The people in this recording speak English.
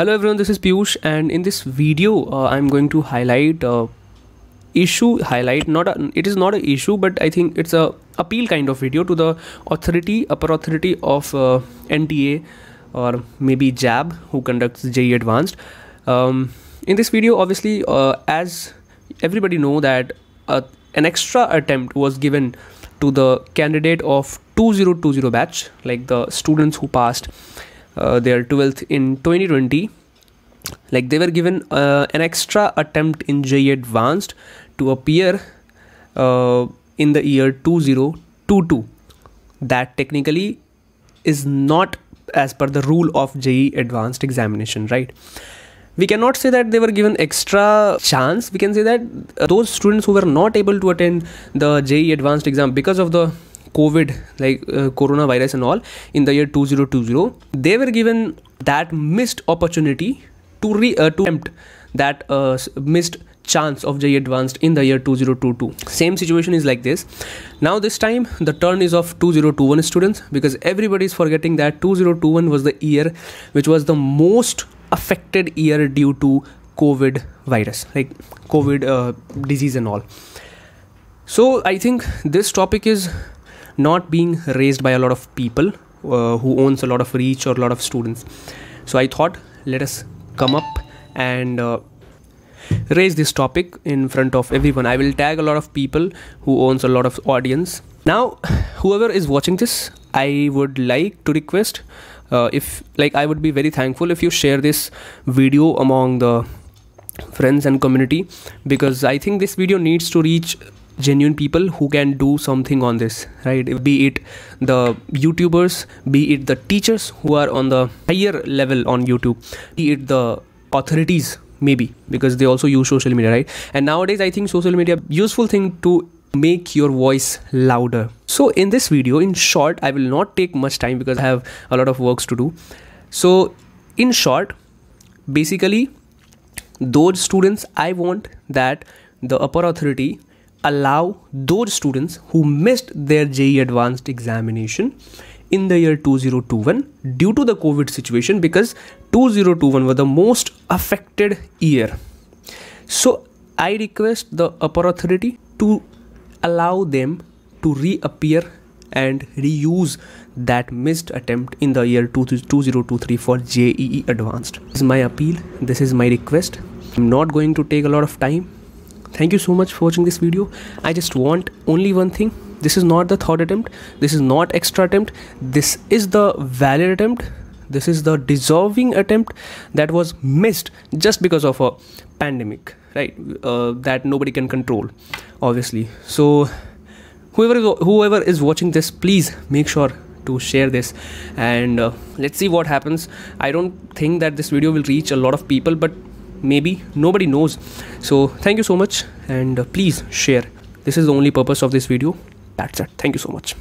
Hello everyone, this is Piyush and in this video uh, I'm going to highlight uh, issue highlight not a, it is not an issue but I think it's a appeal kind of video to the authority upper authority of uh, NTA or maybe JAB who conducts JEE Advanced. Um, in this video obviously uh, as everybody know that uh, an extra attempt was given to the candidate of 2020 batch like the students who passed uh, their 12th in 2020 like they were given uh, an extra attempt in JEE advanced to appear uh, in the year 2022 that technically is not as per the rule of JEE advanced examination right? We cannot say that they were given extra chance. We can say that uh, those students who were not able to attend the JEE advanced exam because of the covid like uh, coronavirus and all in the year 2020 they were given that missed opportunity to re uh, to attempt that uh, missed chance of JEE advanced in the year 2022 same situation is like this. Now this time the turn is of 2021 students because everybody is forgetting that 2021 was the year which was the most affected year due to covid virus like covid uh, disease and all. So i think this topic is not being raised by a lot of people uh, who owns a lot of reach or a lot of students. So i thought let us come up and uh, raise this topic in front of everyone. I will tag a lot of people who owns a lot of audience. Now whoever is watching this i would like to request uh, if like i would be very thankful if you share this video among the friends and community because i think this video needs to reach genuine people who can do something on this right? Be it the youtubers be it the teachers who are on the higher level on youtube be it the authorities maybe because they also use social media right? And nowadays i think social media useful thing to make your voice louder. So in this video in short i will not take much time because i have a lot of works to do. So in short basically those students i want that the upper authority allow those students who missed their JEE advanced examination in the year 2021 due to the COVID situation because 2021 was the most affected year. So I request the upper authority to allow them to reappear and reuse that missed attempt in the year 2023 for JEE advanced. This is my appeal. This is my request. I'm not going to take a lot of time thank you so much for watching this video. I just want only one thing. This is not the third attempt. This is not extra attempt. This is the valid attempt. This is the deserving attempt that was missed just because of a pandemic right? Uh, that nobody can control obviously. So whoever is, whoever is watching this please make sure to share this. And uh, let's see what happens. I don't think that this video will reach a lot of people but maybe. Nobody knows. So thank you so much. And uh, please share. This is the only purpose of this video. That's it. Thank you so much